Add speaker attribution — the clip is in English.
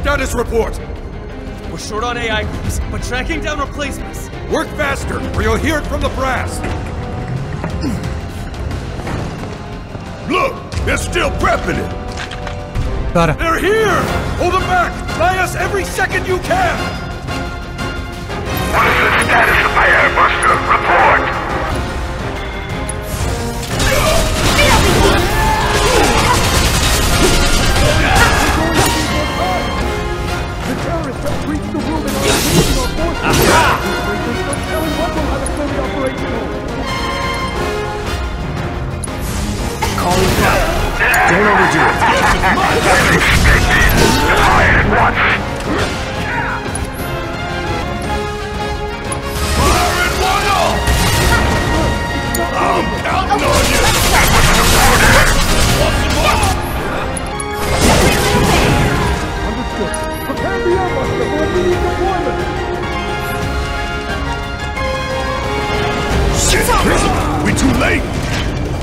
Speaker 1: Status report!
Speaker 2: We're short on AI groups, but tracking down replacements.
Speaker 1: Work faster, or you'll hear it from the brass! Look! They're still prepping it!
Speaker 3: Got it.
Speaker 1: They're here! Hold them back! Buy us every second you can!
Speaker 3: Calling fire. Don't overdo it.
Speaker 1: One! I'm counting on you! Understood. Prepare the airbuster for immediate deployment! Too late!